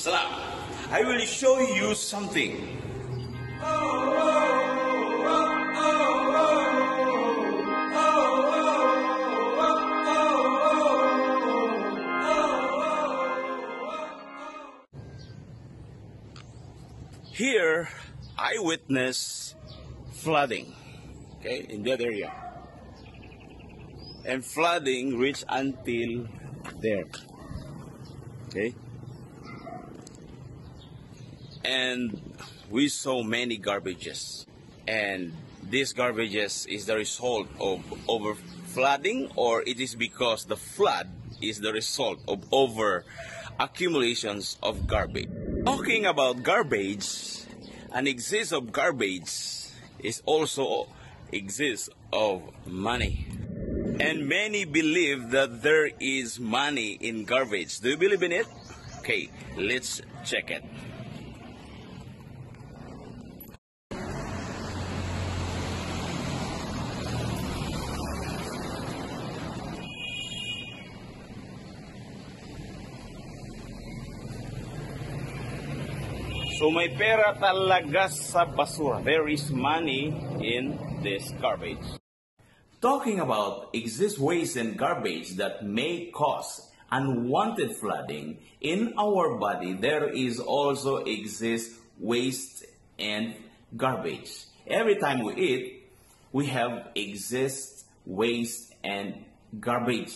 Salam. I will show you something. Here, I witness flooding, okay, in that area. And flooding reached until there. Okay? And we saw many garbages. And these garbages is the result of over flooding or it is because the flood is the result of over accumulations of garbage. Talking about garbage, an exist of garbage is also exists of money. And many believe that there is money in garbage. Do you believe in it? Okay, let's check it. So may pera talaga sa basura. There is money in this garbage. Talking about exist waste and garbage that may cause unwanted flooding in our body, there is also exist waste and garbage. Every time we eat, we have exist waste and garbage.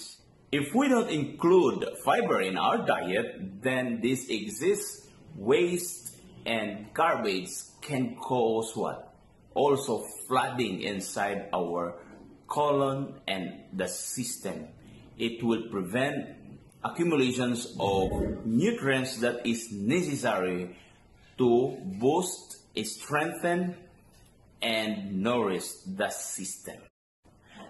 If we don't include fiber in our diet, then this exists waste and garbage can cause what? Also flooding inside our colon and the system. It will prevent accumulations of nutrients that is necessary to boost, strengthen, and nourish the system.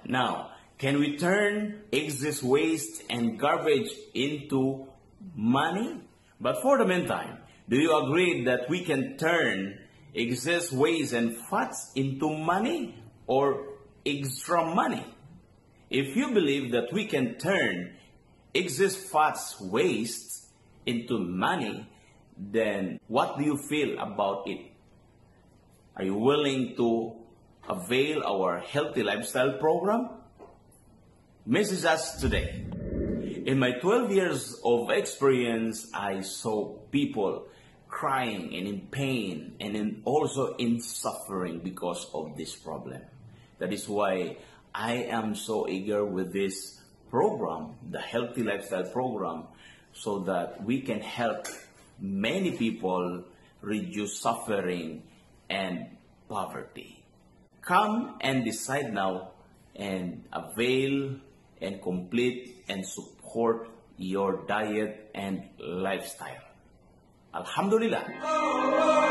Now, can we turn excess waste and garbage into money? But for the meantime, do you agree that we can turn excess waste and fats into money or extra money? If you believe that we can turn excess fats waste into money, then what do you feel about it? Are you willing to avail our healthy lifestyle program? Message us today. In my 12 years of experience, I saw people crying and in pain and in also in suffering because of this problem. That is why I am so eager with this program, the Healthy Lifestyle Program, so that we can help many people reduce suffering and poverty. Come and decide now and avail and complete and support your diet and lifestyle. Alhamdulillah.